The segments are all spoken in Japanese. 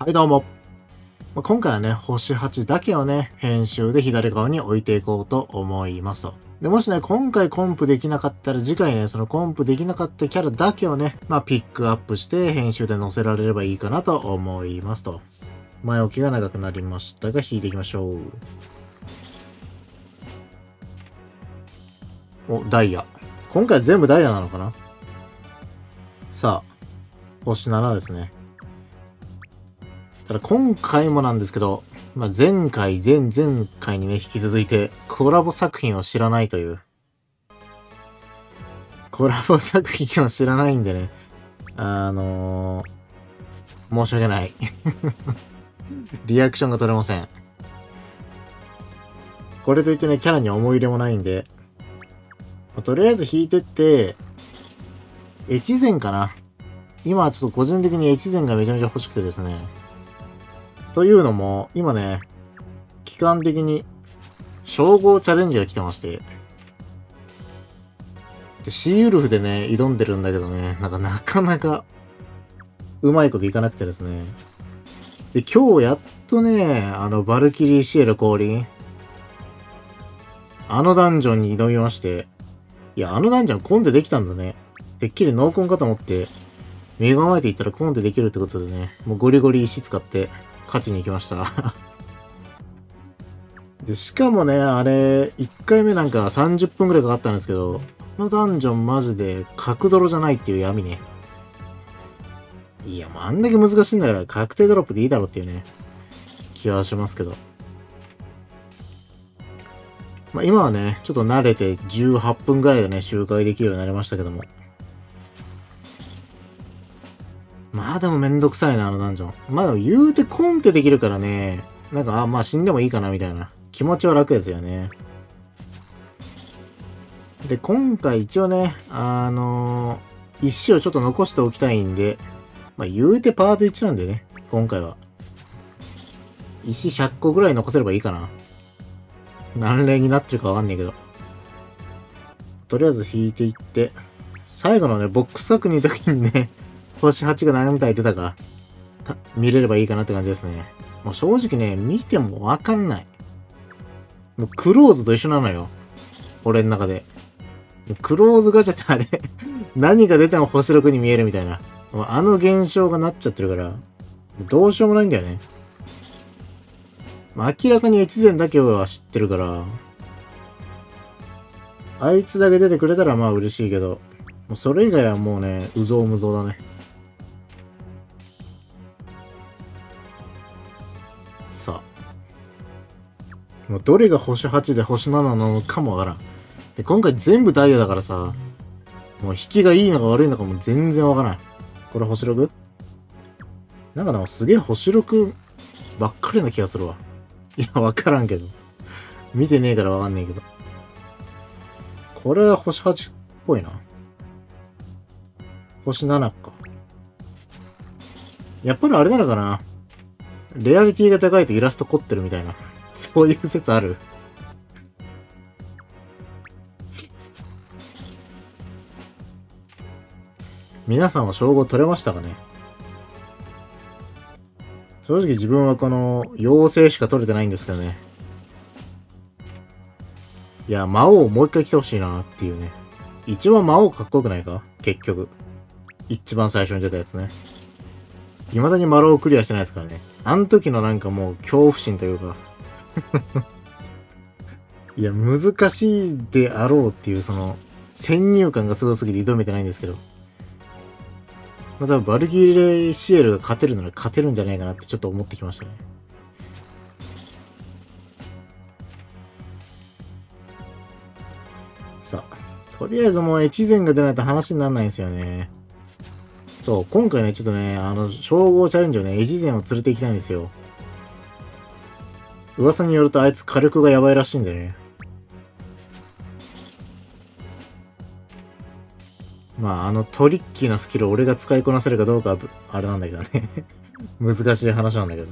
はいどうも。まあ今回はね、星8だけをね、編集で左側に置いていこうと思いますと。で、もしね、今回コンプできなかったら次回ね、そのコンプできなかったキャラだけをね、まあピックアップして編集で載せられればいいかなと思いますと。前置きが長くなりましたが、引いていきましょう。お、ダイヤ。今回全部ダイヤなのかな？さあ、星7ですね。ただ今回もなんですけど、まあ、前回、前々回にね、引き続いて、コラボ作品を知らないという。コラボ作品を知らないんでね、あのー、申し訳ない。リアクションが取れません。これといってね、キャラに思い入れもないんで、まあとりあえず引いてって、越前かな。今はちょっと個人的に越前がめちゃめちゃ欲しくてですね。というのも、今ね、期間的に、称号チャレンジが来てまして、で、シーウルフでね、挑んでるんだけどね、なんかなかなか、うまいこといかなくてですね。で、今日やっとね、あの、バルキリーシエル降臨、あのダンジョンに挑みまして、いや、あのダンジョンコンでできたんだね。てっきり濃紺かと思って、目が前で言ったらコンでできるってことでね、もうゴリゴリ石使って、勝ちに行きました。で、しかもね、あれ、1回目なんか30分くらいかかったんですけど、このダンジョンマジで角ドロじゃないっていう闇ね。いや、もうあんだけ難しいんだから確定ドロップでいいだろっていうね、気はしますけど。まあ今はね、ちょっと慣れて18分ぐらいでね、周回できるようになりましたけども。まあでもめんどくさいな、あのダンジョン。まあでも言うてコンテできるからね、なんか、あ、まあ死んでもいいかなみたいな気持ちは楽ですよね。で、今回一応ね、あのー石をちょっと残しておきたいんで、まあ言うてパート1なんでね、今回は。石100個ぐらい残せればいいかな。何連になってるかわかんないけど。とりあえず引いていって、最後のね、ボックス確認の時にね、星8が何体出たか、見れればいいかなって感じですね。もう正直ね、見てもわかんない。もうクローズと一緒なのよ。俺の中で。クローズガチャってあれ 何が出ても星6に見えるみたいな。もうあの現象がなっちゃってるから、うどうしようもないんだよね。明らかに越前だけは知ってるから、あいつだけ出てくれたらまあ嬉しいけど、もうそれ以外はもうね、うぞうむぞうだね。もうどれが星8で星7なのかもわからん。で、今回全部ダイヤだからさ、もう引きがいいのか悪いのかも全然わからん。これ星 6? なんかでもすげえ星6ばっかりな気がするわ。いや、わからんけど。見てねえからわかんねえけど。これは星8っぽいな。星7か。やっぱりあれなのかなレアリティが高いとイラスト凝ってるみたいな。そういう説ある？皆さんは称号取れましたかね？正直自分はこの妖精しか取れてないんですけどね。いや、魔王もう一回来てほしいなっていうね。一番魔王かっこよくないか？結局。一番最初に出たやつね。未だに魔王クリアしてないですからね。あの時のなんかもう恐怖心というか。いや、難しいであろうっていうその、先入観がすごすぎて挑めてないんですけど。まあ、多分バルキレシエルが勝てるなら勝てるんじゃないかなってちょっと思ってきましたね。さあ、とりあえずもう越前が出ないと話にならないんですよね。そう、今回ね、ちょっとね、あの、称号チャレンジをね、越前を連れて行きたいんですよ。噂によるとあいつ火力がやばいらしいんだよね。まあ、あのトリッキーなスキルを俺が使いこなせるかどうかは、あれなんだけどね。難しい話なんだけど。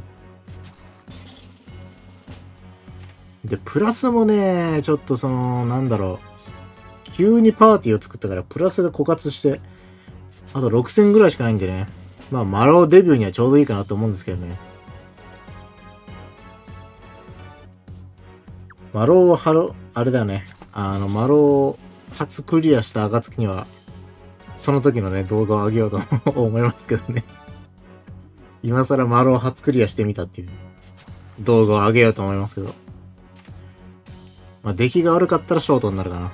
で、プラスもね、ちょっとその、なんだろう。急にパーティーを作ったから、プラスが枯渇して、あと6000ぐらいしかないんでね。まあ、マローデビューにはちょうどいいかなと思うんですけどね。マローハロ、あれだよね。あの、マロー初クリアした暁には、その時のね、動画を上げようと 思いますけどね。今更マロー初クリアしてみたっていう動画を上げようと思いますけど。まあ、出来が悪かったらショートになるかな。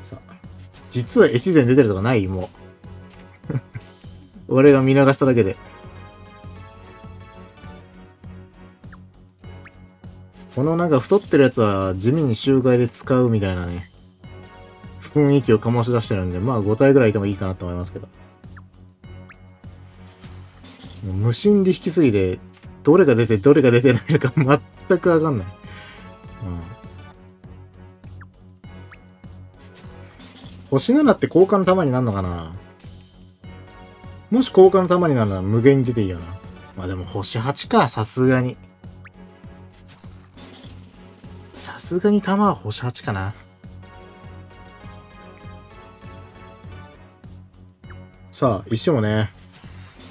さあ。実は越前出てるとかない？もう。俺が見流しただけで。このなんか太ってるやつは地味に集会で使うみたいなね、雰囲気を醸し出してるんで、まあ5体ぐらいいてもいいかなと思いますけど。無心で引きすぎて、どれが出てどれが出てないのか 全くわかんない。うん。星7って交換の玉になるのかな？もし交換の玉になるなら無限に出ていいよな。まあでも星8か、さすがに。さすがに弾は星8かな。さあ、石もね、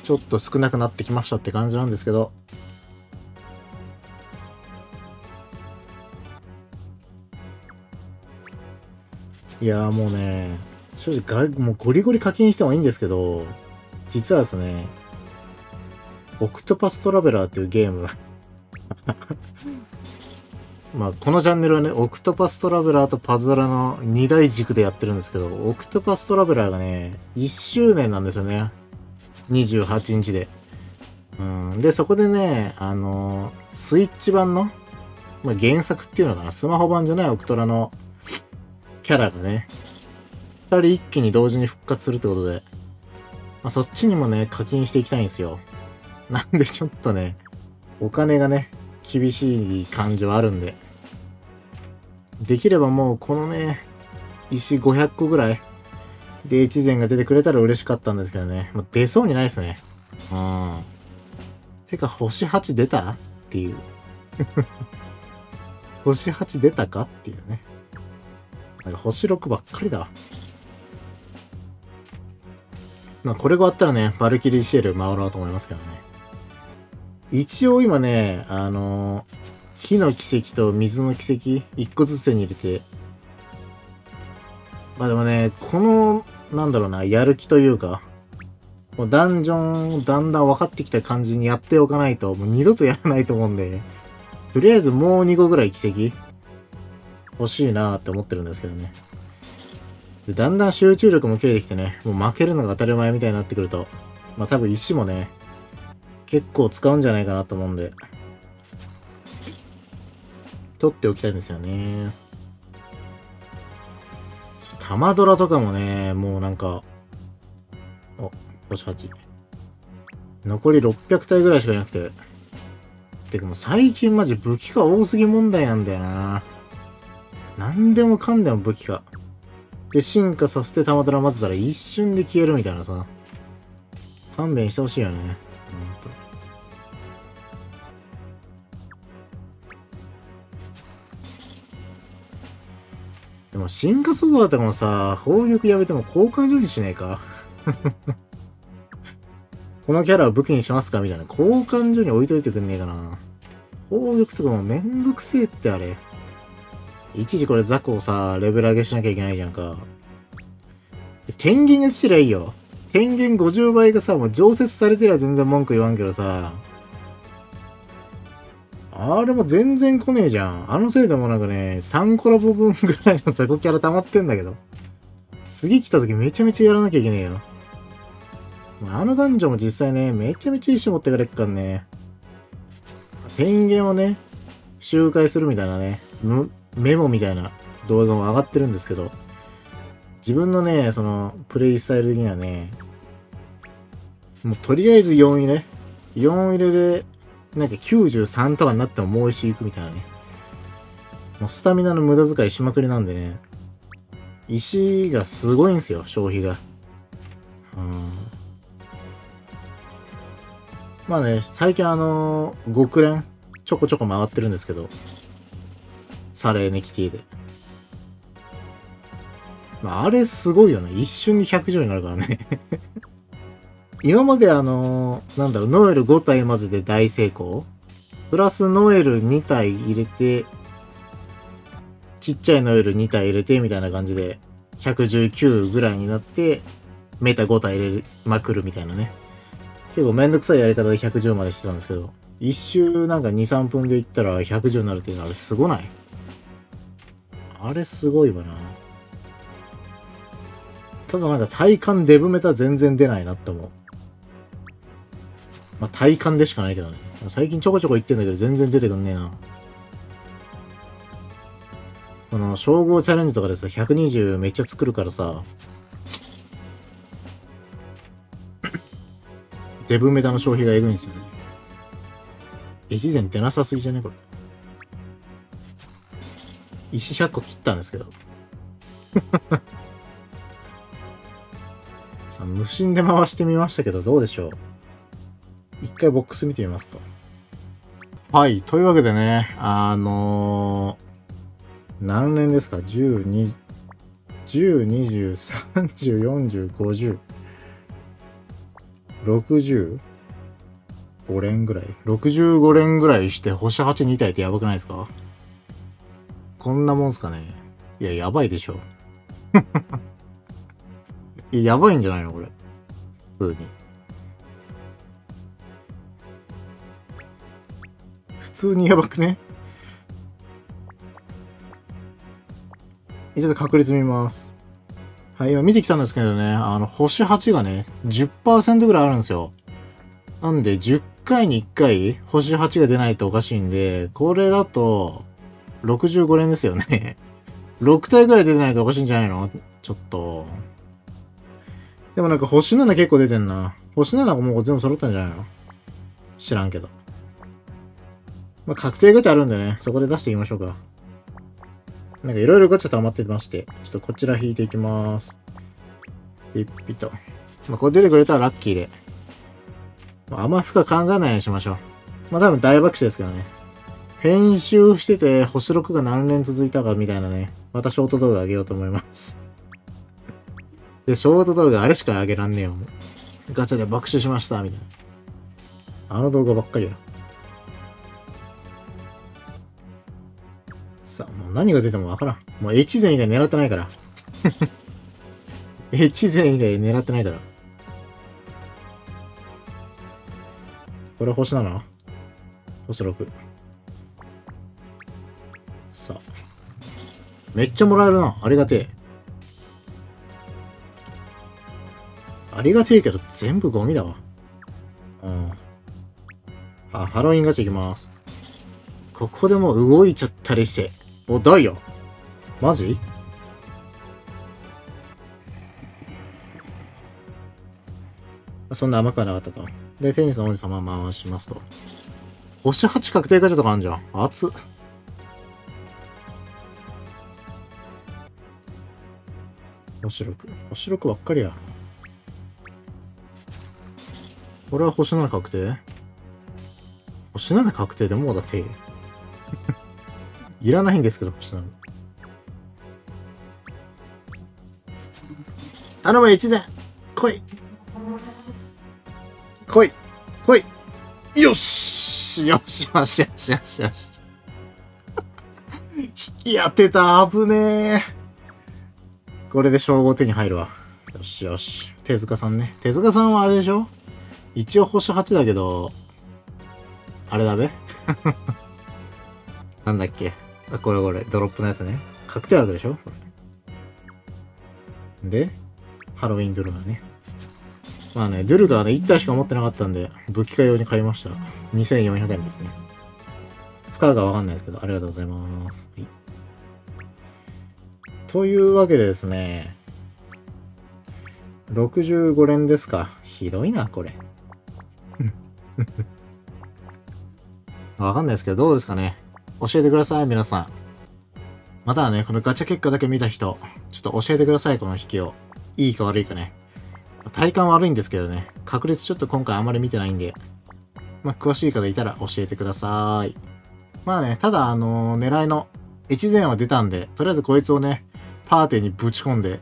ちょっと少なくなってきましたって感じなんですけど。いやもうね、正直、もうゴリゴリ課金してもいいんですけど、実はですね、オクトパストラベラーっていうゲームまあ、このチャンネルはね、オクトパストラベラーとパズドラの2大軸でやってるんですけど、オクトパストラベラーがね、1周年なんですよね。28日で。うん。で、そこでね、あのー、スイッチ版の、まあ、原作っていうのかな、スマホ版じゃないオクトラのキャラがね、2人一気に同時に復活するってことで、まあ、そっちにもね、課金していきたいんですよ。なんでちょっとね、お金がね、厳しい感じはあるんで。できればもうこのね、石500個ぐらいで越前が出てくれたら嬉しかったんですけどね。もう出そうにないですね。うん。てか星8出たっていう。星8出たかっていうね。なんか星6ばっかりだわ。まあこれがあったらね、バルキリーシェル回ろうと思いますけどね。一応今ね、あのー、火の奇跡と水の奇跡、一個ずつ手に入れて、まあでもね、この、なんだろうな、やる気というか、もうダンジョンだんだん分かってきた感じにやっておかないと、もう二度とやらないと思うんで、とりあえずもう2個ぐらい奇跡欲しいなーって思ってるんですけどね。で、だんだん集中力も切れてきてね、もう負けるのが当たり前みたいになってくると、まあ多分石もね、結構使うんじゃないかなと思うんで、取っておきたいんですよね。玉ドラとかもね、もうなんか、お、星8。残り600体ぐらいしかいなくて。てかもう最近マジ武器が多すぎ問題なんだよな。何でもかんでも武器か。で、進化させて玉ドラ混ぜたら一瞬で消えるみたいなさ。勘弁してほしいよね。でも進化速度とかもさ、砲撃やめても交換所にしねえか？このキャラを武器にしますか？みたいな。交換所に置いといてくんねえかな。砲撃とかもめんどくせえってあれ。一時これザコをさ、レベル上げしなきゃいけないじゃんか。天元が来てりゃいいよ。天元50倍がさ、もう常設されてりゃ全然文句言わんけどさ。あれも全然来ねえじゃん。あのせいでもなんかね、3コラボ分ぐらいの雑魚キャラ溜まってんだけど。次来た時めちゃめちゃやらなきゃいけねえよ。あの男女も実際ね、めちゃめちゃ石持ってかれっかんね。天元をね、周回するみたいなね、メモみたいな動画も上がってるんですけど、自分のね、その、プレイスタイル的にはね、もうとりあえず4入れ ?4 入れでなんか93とかになってももう一周行くみたいなね。もうスタミナの無駄遣いしまくりなんでね。石がすごいんですよ、消費が。うん。まあね、最近あのー、極連ちょこちょこ回ってるんですけど。サレーネキティで。まあ、あれすごいよね。一瞬に100条になるからね今まであのー、なんだろう、ノエル5体まずで大成功？プラスノエル2体入れて、ちっちゃいノエル2体入れて、みたいな感じで、119ぐらいになって、メタ5体入れまくるみたいなね。結構めんどくさいやり方で110までしてたんですけど、一周なんか2、3分でいったら110になるっていうのはあれすごない？あれすごいわな。ただなんか体感デブメタ全然出ないなって思う。まあ体感でしかないけどね。最近ちょこちょこ言ってんだけど全然出てくんねえな。この称号チャレンジとかでさ、120めっちゃ作るからさ、デブメタの消費がエグいんですよね。越前出なさすぎじゃねこれ。石100個切ったんですけど。さあ、無心で回してみましたけど、どうでしょう？回ボックス見てみますか。はい。というわけでね、あのー、何連ですか ?12、10、20、30、40、50、60、5連ぐらい ?65 連ぐらいして星8、2体ってやばくないですか？こんなもんすかね？いや、やばいでしょ。やばいんじゃないの？これ。普通に。通にやばくね？ちょっと確率見ます。はい、今見てきたんですけどね、あの、星8がね、10%ぐらいあるんですよ。なんで、10回に1回、星8が出ないとおかしいんで、これだと、65連ですよね。6体ぐらい出てないとおかしいんじゃないの？ちょっと。でもなんか星7結構出てんな。星7がもう全部揃ったんじゃないの？知らんけど。まあ、確定ガチャあるんでね、そこで出していきましょうか。なんかいろいろガチャ溜まってまして、ちょっとこちら引いていきます。ピッピと。まあ、これ出てくれたらラッキーで。まあ、あんま深く考えないようにしましょう。まあ多分大爆笑ですけどね。編集してて星6が何連続いたかみたいなね。またショート動画あげようと思います。で、ショート動画あれしかあげらんねえよ。ガチャで爆笑しました、みたいな。あの動画ばっかりや。何が出てもわからん。もう H 前以外狙ってないから。H 前以外狙ってないから。これ星7星6。さあ。めっちゃもらえるな。ありがてえ。ありがてえけど全部ゴミだわ。うん。あ、ハロウィンガチャ行きます。ここでもう動いちゃったりして。お、ダイヤマジ？そんな甘くはなかったと。で、テニスの王子様回しますと。星8確定ガチャとかあるじゃん。熱っ。星6。星6ばっかりや。これは星7確定？星7確定でもうだって。いらないんですけど、星7。頼む、越前来い来い来いよしよしよしよしよしよし。引き当てた危ねえ。これで称号手に入るわ。よしよし。手塚さんね。手塚さんはあれでしょ？一応星8だけど、あれだべ なんだっけ？あ、これこれ、ドロップのやつね。確定枠でしょ？で、ハロウィンドルガーね。まあね、ドゥルガーね、1体しか持ってなかったんで、武器化用に買いました。2400円ですね。使うかわかんないですけど、ありがとうございます。はい。というわけでですね、65連ですか。ひどいな、これ。わかんないですけど、どうですかね。教えてください、皆さん。またはね、このガチャ結果だけ見た人、ちょっと教えてください、この引きを。いいか悪いかね。体感悪いんですけどね、確率ちょっと今回あまり見てないんで、まあ、詳しい方いたら教えてください。まあね、ただ、あのー、狙いの越前は出たんで、とりあえずこいつをね、パーティーにぶち込んで、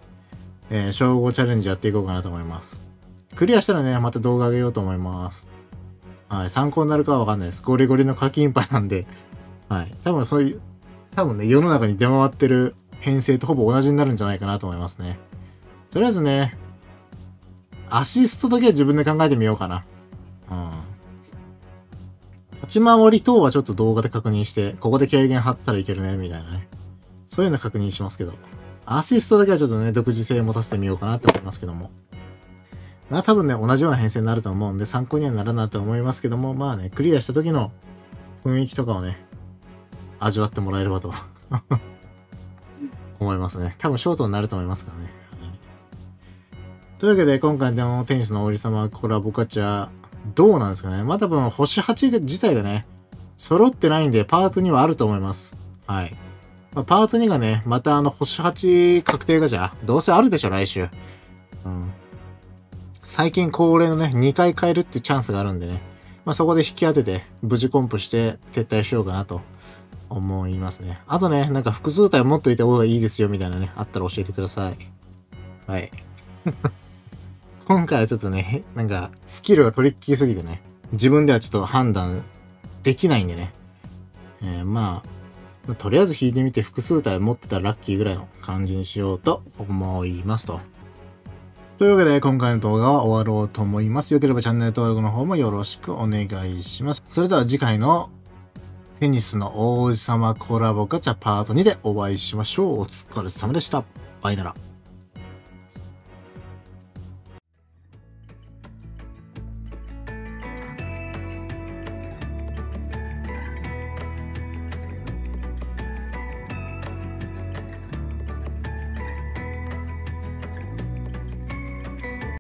えー、称号チャレンジやっていこうかなと思います。クリアしたらね、また動画上げようと思います。はい、参考になるかはわかんないです。ゴリゴリの課金パなんで、はい。多分そういう、多分ね、世の中に出回ってる編成とほぼ同じになるんじゃないかなと思いますね。とりあえずね、アシストだけは自分で考えてみようかな。うん。立ち回り等はちょっと動画で確認して、ここで軽減貼ったらいけるね、みたいなね。そういうの確認しますけど。アシストだけはちょっとね、独自性を持たせてみようかなって思いますけども。まあ多分ね、同じような編成になると思うんで、参考にはならないと思いますけども、まあね、クリアした時の雰囲気とかをね、味わってもらえればと 思いますね。多分ショートになると思いますからね。というわけで、今回のテニスの王子様コラボガチャ、どうなんですかね。まあ多分、星8自体がね、揃ってないんで、パート2はあると思います。はい。まあ、パート2がね、またあの、星8確定ガチャ、どうせあるでしょ、来週。うん。最近恒例のね、2回変えるってチャンスがあるんでね。まあ、そこで引き当てて、無事コンプして撤退しようかなと思いますね。あとね、なんか複数体持っといた方がいいですよみたいなね、あったら教えてください。はい。今回はちょっとね、なんか、スキルがトリッキーすぎてね、自分ではちょっと判断できないんでね。えー、まあ、とりあえず引いてみて複数体持ってたらラッキーぐらいの感じにしようと思いますと。というわけで、今回の動画は終わろうと思います。よければチャンネル登録の方もよろしくお願いします。それでは次回のテニスの王子様コラボガチャパート2でお会いしましょう。お疲れ様でした。バイなら。